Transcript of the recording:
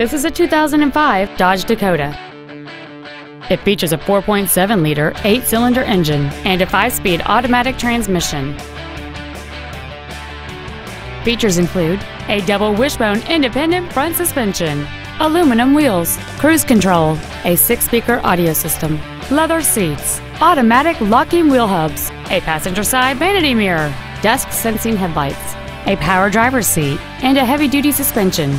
This is a 2005 Dodge Dakota. It features a 4.7-liter, eight-cylinder engine and a five-speed automatic transmission. Features include a double wishbone independent front suspension, aluminum wheels, cruise control, a six-speaker audio system, leather seats, automatic locking wheel hubs, a passenger side vanity mirror, dusk sensing headlights, a power driver's seat, and a heavy-duty suspension.